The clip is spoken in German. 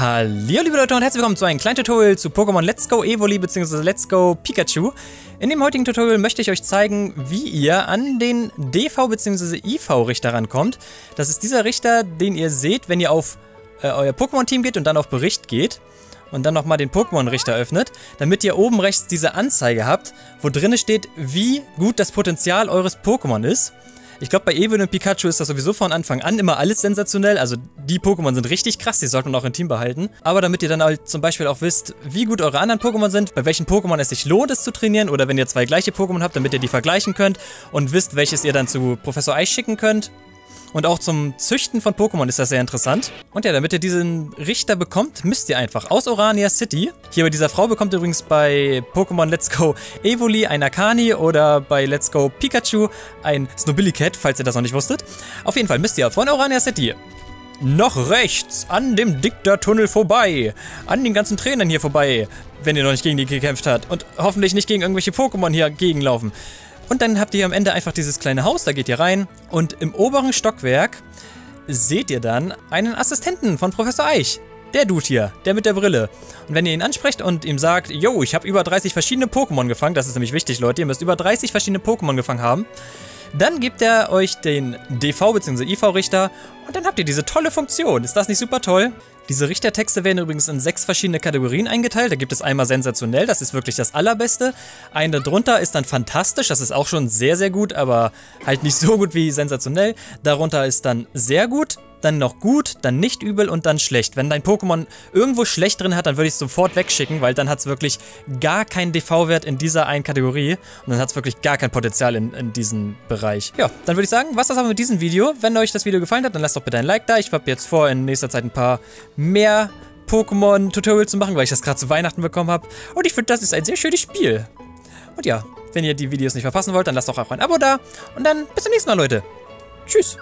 Hallo liebe Leute und herzlich willkommen zu einem kleinen Tutorial zu Pokémon Let's Go Evoli bzw. Let's Go Pikachu. In dem heutigen Tutorial möchte ich euch zeigen, wie ihr an den DV bzw. IV-Richter rankommt. Das ist dieser Richter, den ihr seht, wenn ihr auf äh, euer Pokémon-Team geht und dann auf Bericht geht und dann nochmal den Pokémon-Richter öffnet, damit ihr oben rechts diese Anzeige habt, wo drin steht, wie gut das Potenzial eures Pokémon ist. Ich glaube, bei Evelyn und Pikachu ist das sowieso von Anfang an immer alles sensationell. Also die Pokémon sind richtig krass, die sollte man auch im Team behalten. Aber damit ihr dann halt zum Beispiel auch wisst, wie gut eure anderen Pokémon sind, bei welchen Pokémon es sich lohnt, es zu trainieren oder wenn ihr zwei gleiche Pokémon habt, damit ihr die vergleichen könnt und wisst, welches ihr dann zu Professor Eich schicken könnt. Und auch zum Züchten von Pokémon ist das sehr interessant. Und ja, damit ihr diesen Richter bekommt, müsst ihr einfach aus Orania City. Hier bei dieser Frau bekommt ihr übrigens bei Pokémon Let's Go Evoli ein Akani oder bei Let's Go Pikachu ein Snobillicat, falls ihr das noch nicht wusstet. Auf jeden Fall müsst ihr von Orania City noch rechts, an dem Diktatunnel vorbei, an den ganzen Trainern hier vorbei, wenn ihr noch nicht gegen die gekämpft habt und hoffentlich nicht gegen irgendwelche Pokémon hier gegenlaufen. Und dann habt ihr am Ende einfach dieses kleine Haus, da geht ihr rein und im oberen Stockwerk seht ihr dann einen Assistenten von Professor Eich. Der Dude hier, der mit der Brille. Und wenn ihr ihn ansprecht und ihm sagt, yo, ich habe über 30 verschiedene Pokémon gefangen, das ist nämlich wichtig, Leute, ihr müsst über 30 verschiedene Pokémon gefangen haben, dann gibt er euch den DV- bzw. IV-Richter und dann habt ihr diese tolle Funktion. Ist das nicht super toll? Diese Richtertexte werden übrigens in sechs verschiedene Kategorien eingeteilt. Da gibt es einmal sensationell, das ist wirklich das allerbeste. Eine drunter ist dann fantastisch, das ist auch schon sehr, sehr gut, aber halt nicht so gut wie sensationell. Darunter ist dann sehr gut, dann noch gut, dann nicht übel und dann schlecht. Wenn dein Pokémon irgendwo schlecht drin hat, dann würde ich es sofort wegschicken, weil dann hat es wirklich gar keinen DV-Wert in dieser einen Kategorie und dann hat es wirklich gar kein Potenzial in, in diesem Bereich. Ja, dann würde ich sagen, was das aber mit diesem Video. Wenn euch das Video gefallen hat, dann lasst doch bitte ein Like da. Ich habe jetzt vor, in nächster Zeit ein paar mehr Pokémon-Tutorials zu machen, weil ich das gerade zu Weihnachten bekommen habe. Und ich finde, das ist ein sehr schönes Spiel. Und ja, wenn ihr die Videos nicht verpassen wollt, dann lasst doch auch ein Abo da. Und dann bis zum nächsten Mal, Leute. Tschüss.